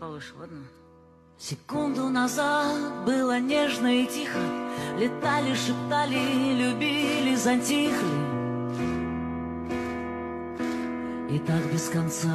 повыше, ладно? Секунду назад было нежно и тихо. Летали, шептали, любили, затихли. И так без конца.